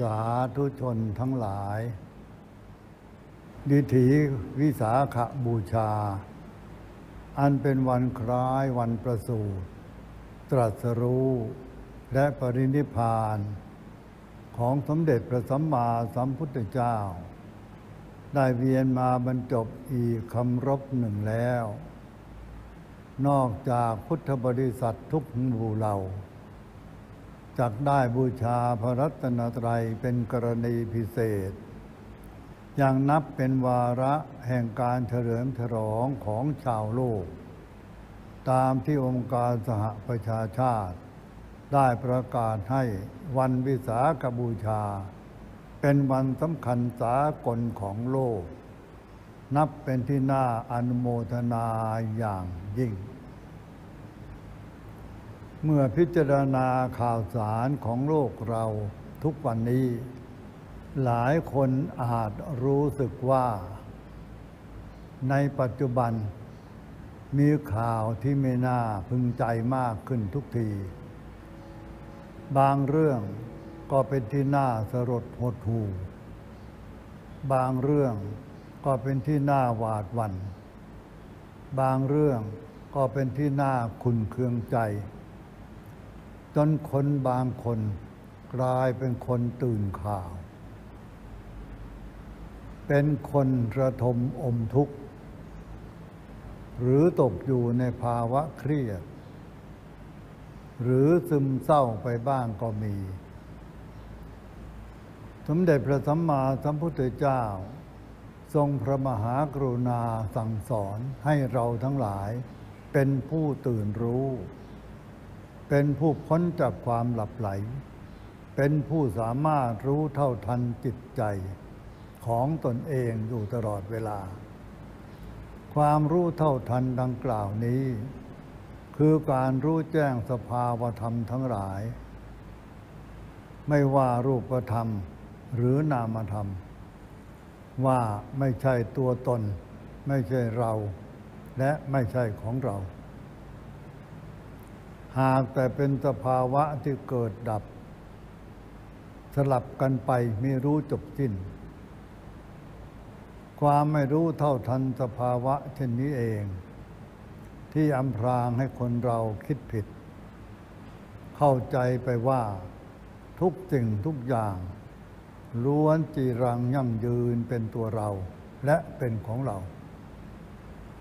สาธุชนทั้งหลาย ดิถีวิสาขบูชา อันเป็นวันคล้ายวันประสูติตรัสรู้และปรินิพพาน ของสมเด็จพระสัมมาสัมพุทธเจ้า ได้เวียนมาบรรจบอีกคำรบหนึ่งแล้ว นอกจากพุทธบริษัททุกหมู่เหล่า จักได้บูชาพระรัตนตรัยเป็นกรณีพิเศษ ยังนับเป็นวาระแห่งการเฉลิมฉลองของชาวโลก ตามที่องค์การสหประชาชาติ ได้ประกาศให้วันวิสาขบูชา เป็นวันสำคัญสากลของโลก นับเป็นที่น่าอนุโมทนาอย่างยิ่ง เมื่อพิจารณาข่าวสารของโลกเราทุกวันนี้ หลายคนอาจรู้สึกว่า ในปัจจุบัน มีข่าวที่ไม่น่าพึงใจมากขึ้นทุกที บางเรื่องก็เป็นที่น่าสลดหดหู่บางเรื่องก็เป็นที่น่าหวาดหวัน่น บางเรื่องก็เป็นที่น่าขุนเคืองใจ จนคนบางคนกลายเป็นคนตื่นข่าว เป็นคนระทมอมทุกข์ หรือตกอยู่ในภาวะเครียด หรือซึมเศร้าไปบ้างก็มี สมเด็จพระสัมมาสัมพุทธเจ้า ทรงพระมหากรุณาสั่งสอนให้เราทั้งหลายเป็นผู้ตื่นรู้ เป็นผู้พ้นจากความหลับไหล เป็นผู้สามารถรู้เท่าทันจิตใจของตนเองอยู่ตลอดเวลา ความรู้เท่าทันดังกล่าวนี้ คือการรู้แจ้งสภาวธรรมทั้งหลาย ไม่ว่ารูปธรรมหรือนามธรรม ว่าไม่ใช่ตัวตน ไม่ใช่เรา และไม่ใช่ของเรา หากแต่เป็นสภาวะที่เกิดดับ สลับกันไปไม่รู้จบสิ้น ความไม่รู้เท่าทันสภาวะเช่นนี้เอง ที่อำพรางให้คนเราคิดผิด เข้าใจไปว่า ทุกสิ่งทุกอย่างล้วนจีรังยั่งยืนเป็นตัวเราและเป็นของเรา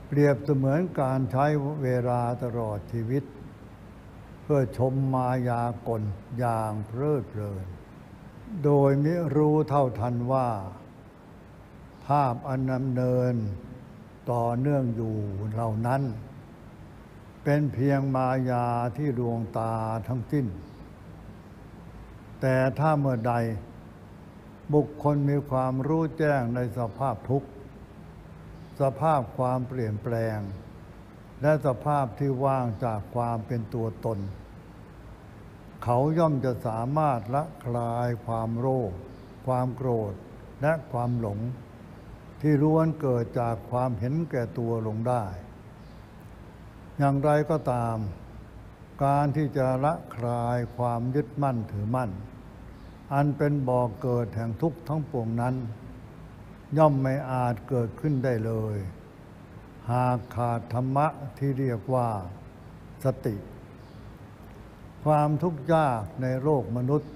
เปรียบเสมือนการใช้เวลาตลอดชีวิต เพื่อชมมายากลอย่างเพลิดเพลิน โดยมิรู้เท่าทันว่า ภาพอันดำเนินต่อเนื่องอยู่เหล่านั้น เป็นเพียงมายาที่ดวงตาทั้งสิ้น แต่ถ้าเมื่อใด บุคคลมีความรู้แจ้งในสภาพทุกข์ สภาพความเปลี่ยนแปลง และสภาพที่ว่างจากความเป็นตัวตน เขาย่อมจะสามารถละคลายความโลภความโกรธและความหลง ที่ล้วนเกิดจากความเห็นแก่ตัวลงได้ อย่างไรก็ตาม การที่จะละคลายความยึดมั่นถือมั่น อันเป็นบ่อกเกิดแห่งทุกข์ทั้งปวงนั้น ย่อมไม่อาจเกิดขึ้นได้เลย หากขาดธรรมะที่เรียกว่าสติ ความทุกข์ยากในโลกมนุษย์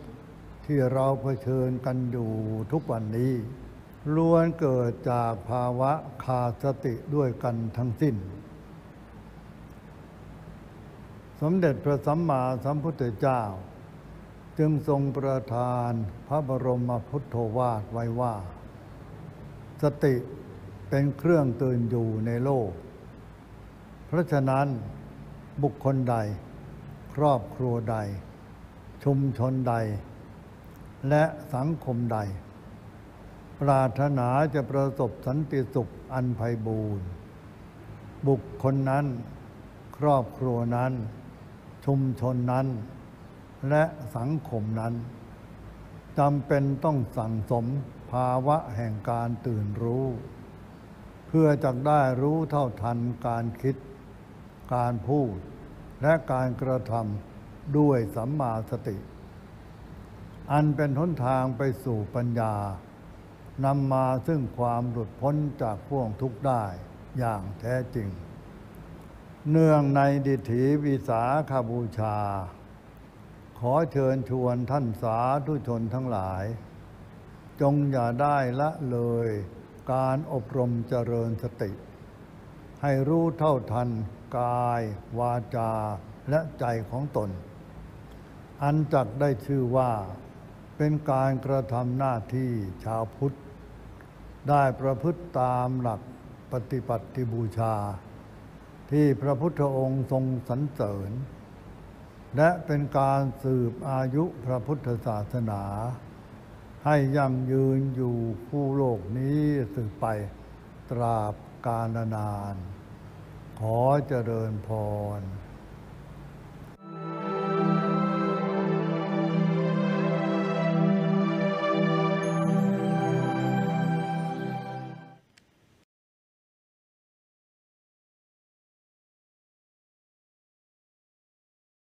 ที่เราเผชิญกันอยู่ทุกวันนี้ล้วนเกิดจากภาวะขาดสติด้วยกันทั้งสิ้น สมเด็จพระสัมมาสัมพุทธเจ้า จึงทรงประทานพระบรมพุทโธวาทไว้ว่า สติ เป็นเครื่องตื่นอยู่ในโลก เพราะฉะนั้นบุคคลใด ครอบครัวใด ชุมชนใด และสังคมใด ปรารถนาจะประสบสันติสุขอันไพบูรณ์บุคคลนั้น ครอบครัวนั้น ชุมชนนั้น และสังคมนั้นจำเป็นต้องสั่งสมภาวะแห่งการตื่นรู้ เพื่อจะได้รู้เท่าทันการคิด การพูด และการกระทำด้วยสัมมาสติ อันเป็นหนทางไปสู่ปัญญานำมาซึ่งความหลุดพ้นจากพ่วงทุกข์ได้อย่างแท้จริง เนื่องในดิถีวิสาขบูชา ขอเชิญชวนท่านสาธุชนทั้งหลาย จงอย่าได้ละเลย การอบรมเจริญสติ ให้รู้เท่าทัน กาย วาจา และใจของตน อันจักได้ชื่อว่า เป็นการกระทำหน้าที่ชาวพุทธ ได้ประพฤติตามหลักปฏิปัติบูชา ที่พระพุทธองค์ทรงสรรเสริญ และเป็นการสืบอายุพระพุทธศาสนา ให้ยั่งยืนอยู่คู่ สืบไป ตราบกาลนาน ขอเจริญพร